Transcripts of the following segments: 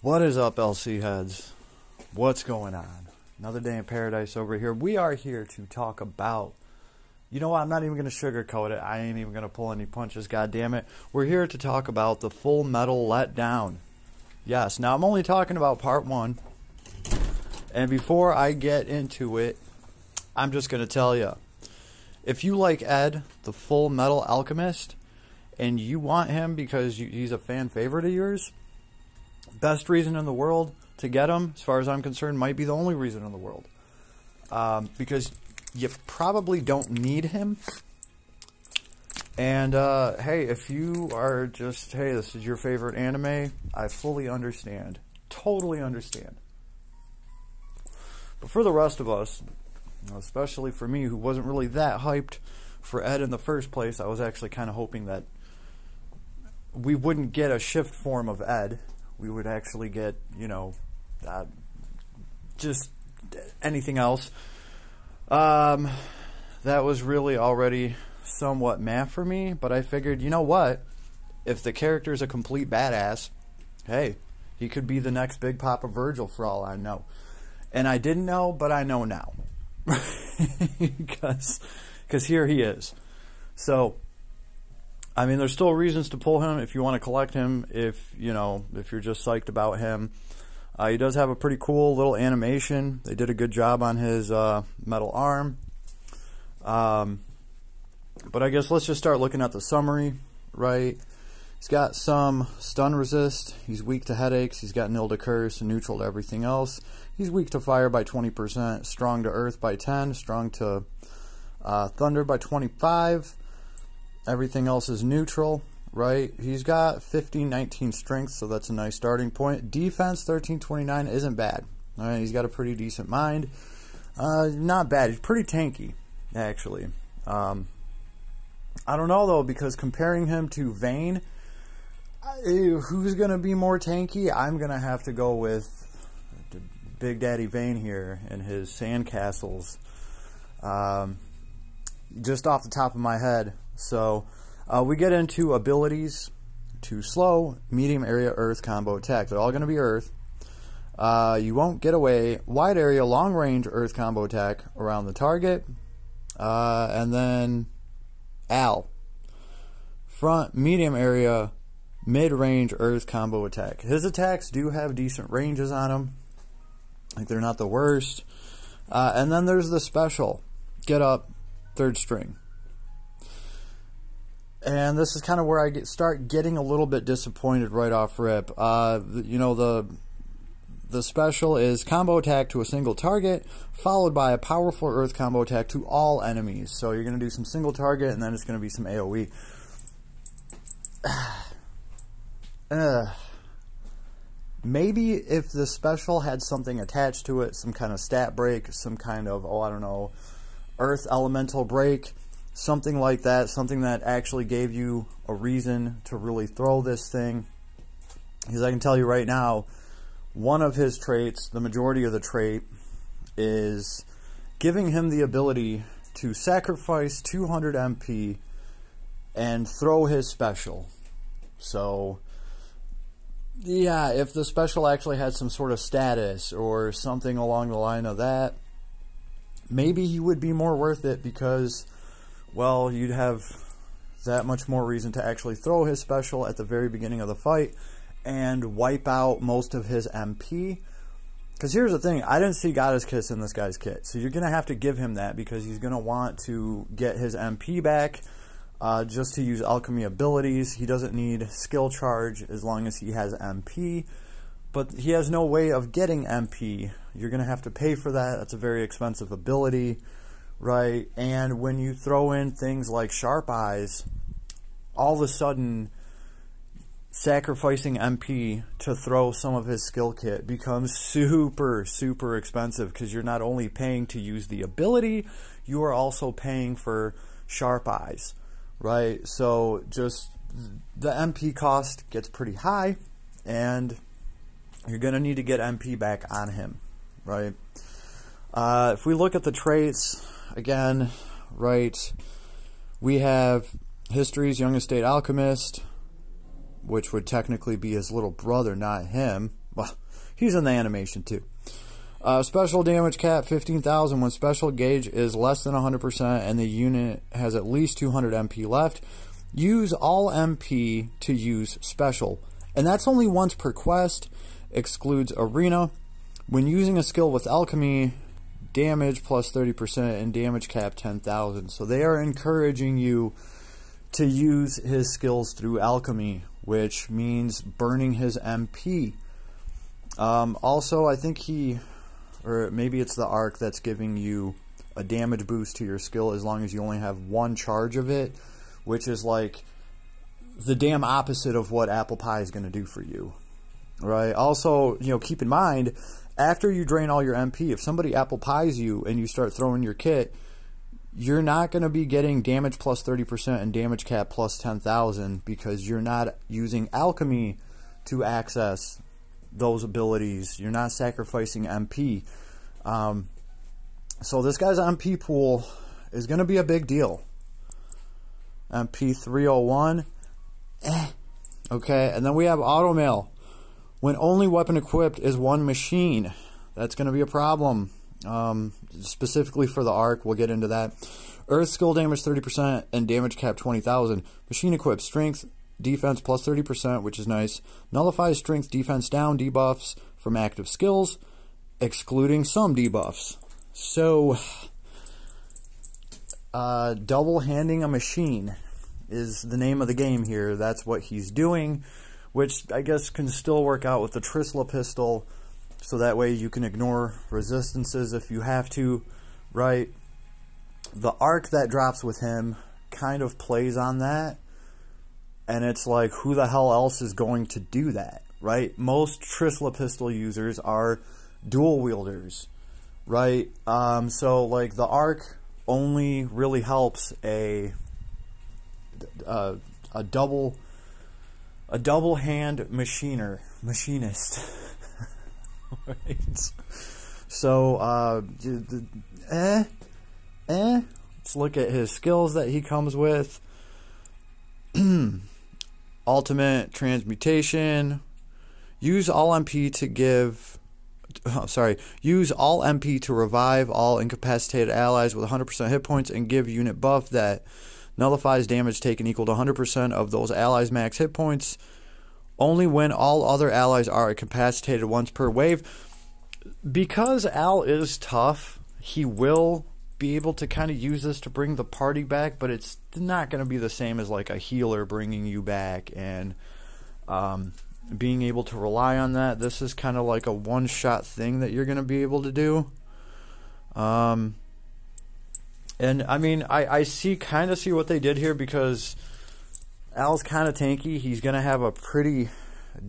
What is up, LC heads? What's going on? Another day in paradise over here. We are here to talk about. You know what? I'm not even going to sugarcoat it. I ain't even going to pull any punches. God damn it. We're here to talk about the Full Metal Letdown. Yes. Now I'm only talking about part one. And before I get into it, I'm just going to tell you, if you like Ed, the Full Metal Alchemist, and you want him because he's a fan favorite of yours best reason in the world to get him, as far as I'm concerned, might be the only reason in the world. Um, because you probably don't need him. And uh, hey, if you are just, hey, this is your favorite anime, I fully understand. Totally understand. But for the rest of us, especially for me who wasn't really that hyped for Ed in the first place, I was actually kind of hoping that we wouldn't get a shift form of Ed we would actually get, you know, uh, just anything else. Um, that was really already somewhat math for me, but I figured, you know what? If the character is a complete badass, hey, he could be the next big Papa Virgil for all I know. And I didn't know, but I know now. because cause here he is. So, I mean, there's still reasons to pull him if you want to collect him. If you know, if you're just psyched about him, uh, he does have a pretty cool little animation. They did a good job on his uh, metal arm. Um, but I guess let's just start looking at the summary, right? He's got some stun resist. He's weak to headaches. He's got nil to curse and neutral to everything else. He's weak to fire by 20%, strong to earth by 10, strong to uh, thunder by 25. Everything else is neutral, right? He's got 15, 19 strength, so that's a nice starting point. Defense, 13, 29 isn't bad. All right, he's got a pretty decent mind. Uh, not bad. He's pretty tanky, actually. Um, I don't know, though, because comparing him to Vayne, who's going to be more tanky? I'm going to have to go with Big Daddy Vayne here and his sandcastles. Um, just off the top of my head, so uh, we get into abilities to slow, medium area, earth combo attack. They're all going to be earth. Uh, you won't get away. Wide area, long range earth combo attack around the target. Uh, and then Al. Front, medium area, mid range earth combo attack. His attacks do have decent ranges on them. Like they're not the worst. Uh, and then there's the special. Get up, third string and this is kind of where I get, start getting a little bit disappointed right off rip. Uh, you know the the special is combo attack to a single target, followed by a powerful earth combo attack to all enemies. So you're going to do some single target, and then it's going to be some AOE. uh, maybe if the special had something attached to it, some kind of stat break, some kind of, oh, I don't know, earth elemental break something like that, something that actually gave you a reason to really throw this thing. Because I can tell you right now, one of his traits, the majority of the trait, is giving him the ability to sacrifice 200 MP and throw his special. So, yeah, if the special actually had some sort of status or something along the line of that, maybe he would be more worth it because well, you'd have that much more reason to actually throw his special at the very beginning of the fight and wipe out most of his MP. Because here's the thing, I didn't see Goddess Kiss in this guy's kit, so you're going to have to give him that because he's going to want to get his MP back uh, just to use alchemy abilities. He doesn't need skill charge as long as he has MP, but he has no way of getting MP. You're going to have to pay for that. That's a very expensive ability right? And when you throw in things like sharp eyes, all of a sudden sacrificing MP to throw some of his skill kit becomes super, super expensive because you're not only paying to use the ability, you are also paying for sharp eyes, right? So just the MP cost gets pretty high and you're going to need to get MP back on him, right? Uh, if we look at the traits, again, right, we have History's Youngest State Alchemist, which would technically be his little brother, not him, Well, he's in the animation too. Uh, special damage cap 15,000 when special gauge is less than 100% and the unit has at least 200 MP left. Use all MP to use special. And that's only once per quest, excludes arena. When using a skill with alchemy, damage plus 30% and damage cap 10,000. So they are encouraging you to use his skills through alchemy, which means burning his MP. Um, also, I think he or maybe it's the arc that's giving you a damage boost to your skill as long as you only have one charge of it, which is like the damn opposite of what apple pie is going to do for you. Right? Also, you know, keep in mind after you drain all your MP, if somebody apple pies you and you start throwing your kit, you're not going to be getting damage plus 30% and damage cap plus 10,000 because you're not using alchemy to access those abilities. You're not sacrificing MP. Um, so this guy's MP pool is going to be a big deal. MP 301. Eh. Okay, and then we have auto mail. When only weapon equipped is one machine, that's going to be a problem. Um, specifically for the arc, we'll get into that. Earth skill damage 30% and damage cap 20,000. Machine equipped strength defense plus 30%, which is nice. Nullifies strength defense down debuffs from active skills, excluding some debuffs. So, uh, double handing a machine is the name of the game here. That's what he's doing, which I guess can still work out with the Trisla pistol. So that way you can ignore resistances if you have to, right? The arc that drops with him kind of plays on that and it's like, who the hell else is going to do that, right? Most Trisla pistol users are dual wielders, right? Um, so, like, the arc only really helps a, a, a double a double hand machiner machinist right so uh eh eh let's look at his skills that he comes with ultimate transmutation. Use all MP to give. Oh, sorry. Use all MP to revive all incapacitated allies with 100% hit points and give unit buff that nullifies damage taken equal to 100% of those allies' max hit points. Only when all other allies are incapacitated once per wave. Because Al is tough, he will be able to kind of use this to bring the party back, but it's not going to be the same as like a healer bringing you back and um, being able to rely on that. This is kind of like a one shot thing that you're going to be able to do. Um, and I mean, I, I see kind of see what they did here because Al's kind of tanky. He's going to have a pretty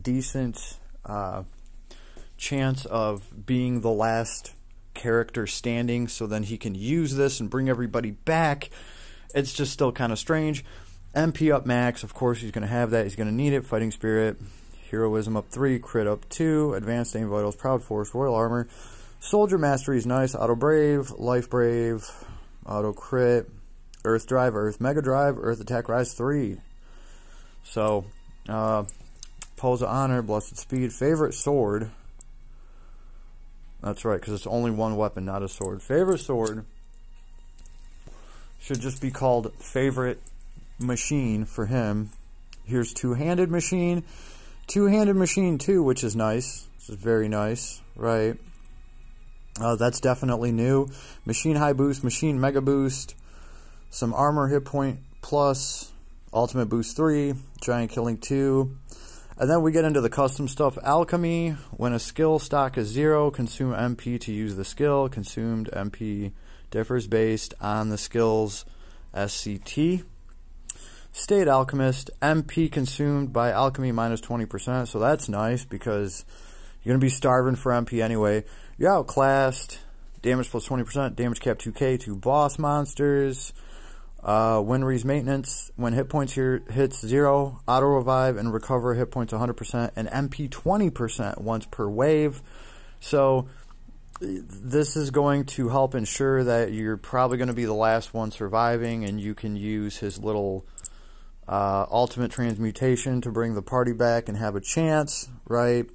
decent uh, chance of being the last character standing so then he can use this and bring everybody back. It's just still kind of strange. MP up max, of course he's going to have that. He's going to need it. Fighting Spirit, Heroism up 3, Crit up 2, Advanced Aim Vitals, Proud Force, Royal Armor. Soldier Mastery is nice. Auto Brave, Life Brave, Auto Crit, Earth Drive, Earth Mega Drive, Earth Attack Rise 3. So, uh, Pose of Honor, Blessed Speed, Favorite Sword, that's right, because it's only one weapon, not a sword. Favorite sword should just be called favorite machine for him. Here's two-handed machine. Two-handed machine too, which is nice. This is very nice, right? Uh, that's definitely new. Machine high boost, machine mega boost, some armor hit point plus, ultimate boost 3, giant killing 2, and then we get into the custom stuff. Alchemy, when a skill stock is zero, consume MP to use the skill. Consumed MP differs based on the skill's SCT. State Alchemist, MP consumed by alchemy minus 20%, so that's nice because you're going to be starving for MP anyway. You're outclassed, damage plus 20%, damage cap 2k to boss monsters. Uh, Winry's maintenance, when hit points here hits zero, auto revive and recover hit points 100% and MP 20% once per wave. So this is going to help ensure that you're probably going to be the last one surviving and you can use his little uh, ultimate transmutation to bring the party back and have a chance, right?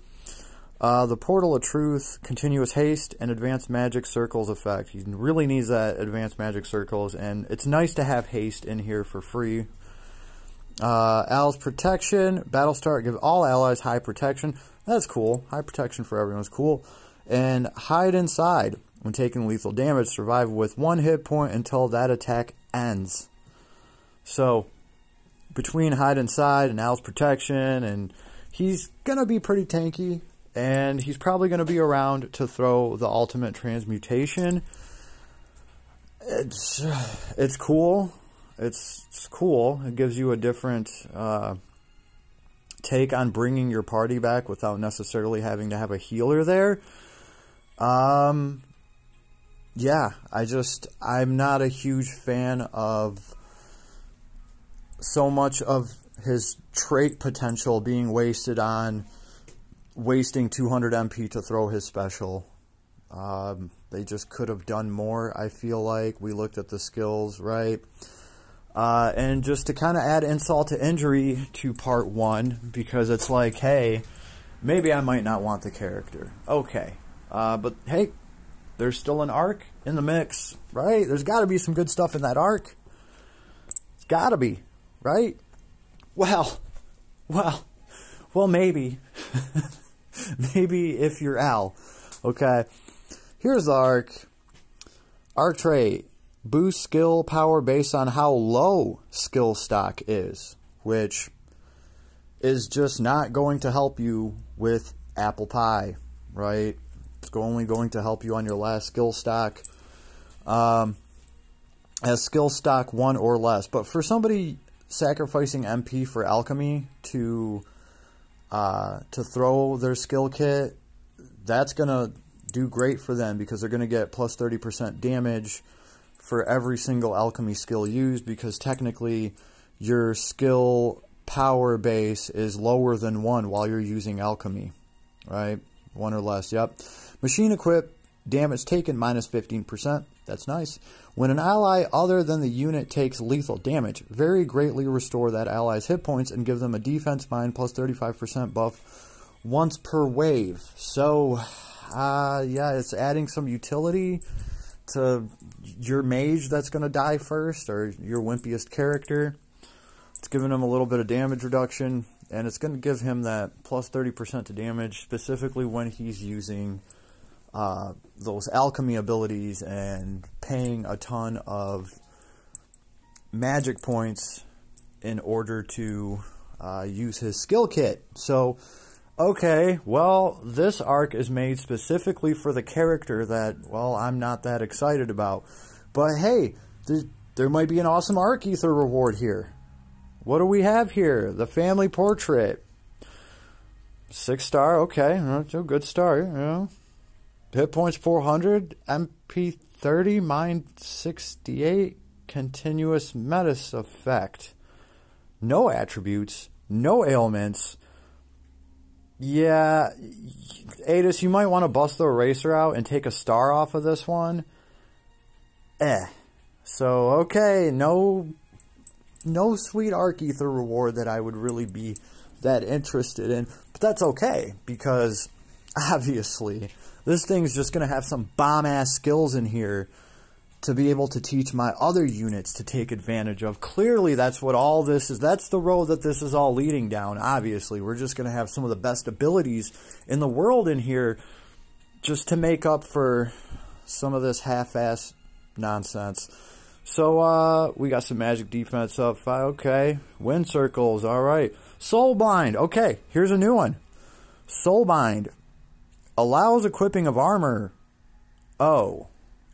Uh, the Portal of Truth, Continuous Haste, and Advanced Magic Circles effect. He really needs that Advanced Magic Circles, and it's nice to have Haste in here for free. Uh, Al's Protection, Battle Start, give all allies high protection. That's cool. High protection for everyone is cool. And Hide Inside, when taking lethal damage, survive with one hit point until that attack ends. So, between Hide Inside and Al's Protection, and he's going to be pretty tanky, and he's probably going to be around to throw the ultimate transmutation. It's, it's cool. It's, it's cool. It gives you a different uh, take on bringing your party back without necessarily having to have a healer there. Um, yeah, I just, I'm not a huge fan of so much of his trait potential being wasted on wasting 200 MP to throw his special. Um, they just could have done more, I feel like. We looked at the skills, right? Uh, and just to kind of add insult to injury to part one, because it's like, hey, maybe I might not want the character. Okay. Uh, but hey, there's still an arc in the mix, right? There's got to be some good stuff in that arc. It's got to be, right? Well, well, well, maybe. maybe if you're Al. Okay. Here's arc. Arc trait. Boost skill power based on how low skill stock is, which is just not going to help you with apple pie, right? It's only going to help you on your last skill stock. Um, as skill stock one or less. But for somebody sacrificing MP for alchemy to uh, to throw their skill kit, that's gonna do great for them because they're gonna get plus 30% damage for every single alchemy skill used because technically your skill power base is lower than one while you're using alchemy, right? One or less, yep. Machine equip, damage taken minus 15%. That's nice. When an ally other than the unit takes lethal damage, very greatly restore that ally's hit points and give them a defense mind plus 35% buff once per wave. So, uh, yeah, it's adding some utility to your mage that's going to die first or your wimpiest character. It's giving him a little bit of damage reduction, and it's going to give him that plus 30% to damage, specifically when he's using uh, those alchemy abilities and paying a ton of magic points in order to uh, use his skill kit. So, okay, well, this arc is made specifically for the character that, well, I'm not that excited about. But hey, there might be an awesome arc ether reward here. What do we have here? The family portrait. Six star, okay, that's a good start, you know. Hit points 400, MP 30, mind 68, continuous metis effect. No attributes, no ailments. Yeah, AIDIS, you might want to bust the eraser out and take a star off of this one. Eh. So, okay, no no sweet arc ether reward that I would really be that interested in. But that's okay, because obviously this thing's just going to have some bomb ass skills in here to be able to teach my other units to take advantage of. Clearly, that's what all this is. That's the road that this is all leading down, obviously. We're just going to have some of the best abilities in the world in here just to make up for some of this half ass nonsense. So, uh, we got some magic defense up. Okay. Wind circles. All right. Soul bind. Okay. Here's a new one. Soul bind. Allows equipping of armor. Oh.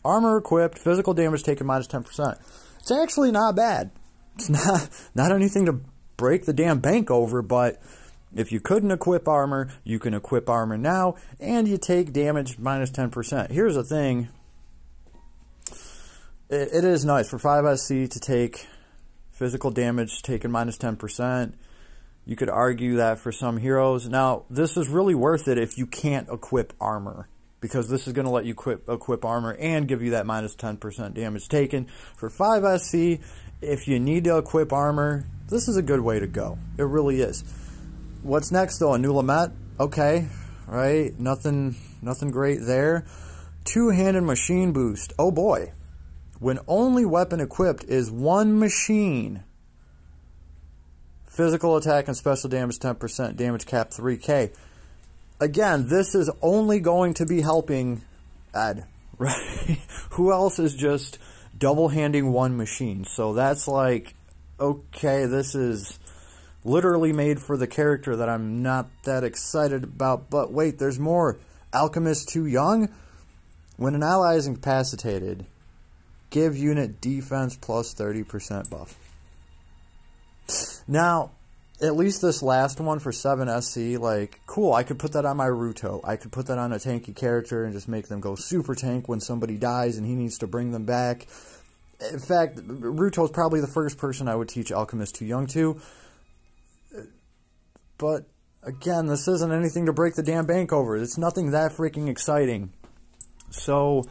Armor equipped, physical damage taken minus 10%. It's actually not bad. It's not, not anything to break the damn bank over, but if you couldn't equip armor, you can equip armor now, and you take damage minus 10%. Here's the thing. it, it is nice for 5SC to take physical damage taken minus 10%. You could argue that for some heroes. Now, this is really worth it if you can't equip armor. Because this is going to let you equip, equip armor and give you that minus 10% damage taken. For 5SC, if you need to equip armor, this is a good way to go. It really is. What's next, though? A new Lamet? Okay. right? Nothing, nothing great there. Two-handed machine boost. Oh boy. When only weapon equipped is one machine. Physical attack and special damage 10%, damage cap 3k. Again, this is only going to be helping Ed, right? Who else is just double-handing one machine? So that's like, okay, this is literally made for the character that I'm not that excited about. But wait, there's more. Alchemist too young? When an ally is incapacitated, give unit defense plus 30% buff. Now, at least this last one for 7SC, like, cool, I could put that on my Ruto. I could put that on a tanky character and just make them go super tank when somebody dies and he needs to bring them back. In fact, Ruto is probably the first person I would teach Alchemist Too Young to. But again, this isn't anything to break the damn bank over. It's nothing that freaking exciting. So,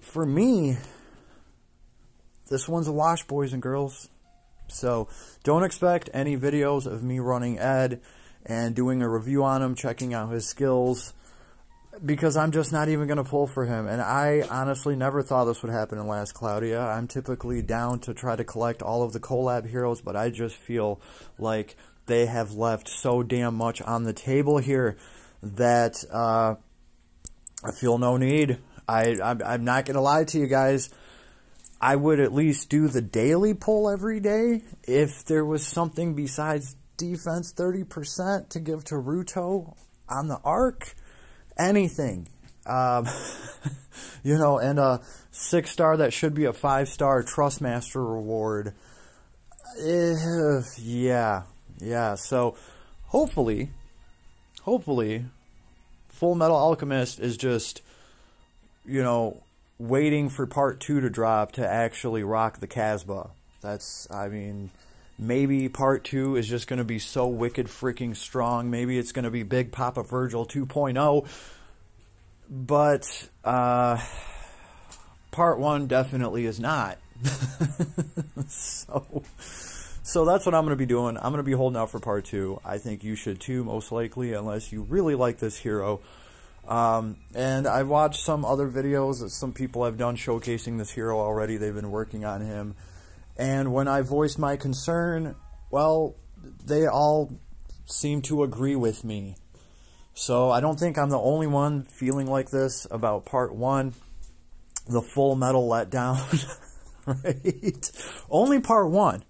for me, this one's a wash, boys and girls. So, don't expect any videos of me running Ed and doing a review on him, checking out his skills, because I'm just not even going to pull for him. And I honestly never thought this would happen in Last Cloudia. I'm typically down to try to collect all of the collab heroes, but I just feel like they have left so damn much on the table here that uh, I feel no need. I, I'm, I'm not going to lie to you guys. I would at least do the daily pull every day if there was something besides defense 30% to give to Ruto on the arc. Anything. Um, you know, and a six star that should be a five star Trustmaster reward. Uh, yeah, yeah, so hopefully, hopefully, Full Metal Alchemist is just, you know, waiting for part two to drop to actually rock the Casbah. That's, I mean, maybe part two is just going to be so wicked freaking strong. Maybe it's going to be Big Papa Virgil 2.0. But, uh, part one definitely is not. so so that's what I'm going to be doing. I'm going to be holding out for part two. I think you should too, most likely, unless you really like this hero. Um, and I've watched some other videos that some people have done showcasing this hero already. They've been working on him. And when I voiced my concern, well, they all seem to agree with me. So I don't think I'm the only one feeling like this about part one, the full metal letdown, right? Only part one.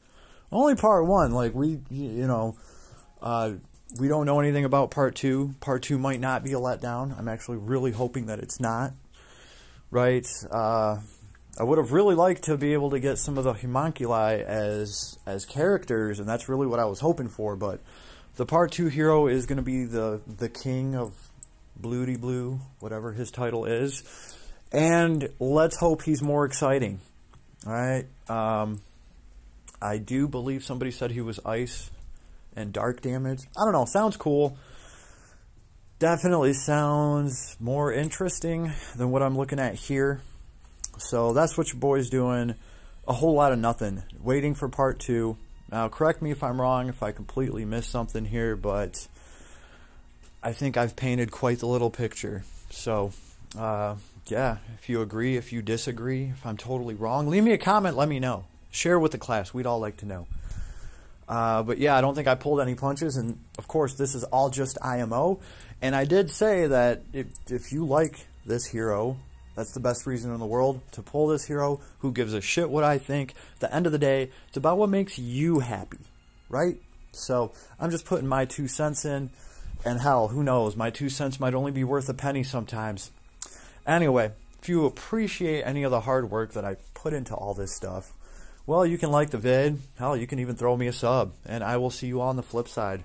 Only part one. Like we, you know, uh, we don't know anything about part two. Part two might not be a letdown. I'm actually really hoping that it's not. Right. Uh, I would have really liked to be able to get some of the homunculi as as characters, and that's really what I was hoping for. But the part two hero is going to be the the king of Bloody Blue, whatever his title is, and let's hope he's more exciting. All right. Um, I do believe somebody said he was ice and dark damage. I don't know. Sounds cool. Definitely sounds more interesting than what I'm looking at here. So that's what your boy's doing. A whole lot of nothing. Waiting for part two. Now, correct me if I'm wrong, if I completely missed something here, but I think I've painted quite the little picture. So, uh, yeah, if you agree, if you disagree, if I'm totally wrong, leave me a comment, let me know share with the class. We'd all like to know. Uh, but yeah, I don't think I pulled any punches, and of course, this is all just IMO. And I did say that if, if you like this hero, that's the best reason in the world to pull this hero. Who gives a shit what I think? At the end of the day, it's about what makes you happy, right? So I'm just putting my two cents in, and hell, who knows? My two cents might only be worth a penny sometimes. Anyway, if you appreciate any of the hard work that I put into all this stuff, well, you can like the vid. Hell, you can even throw me a sub. And I will see you on the flip side.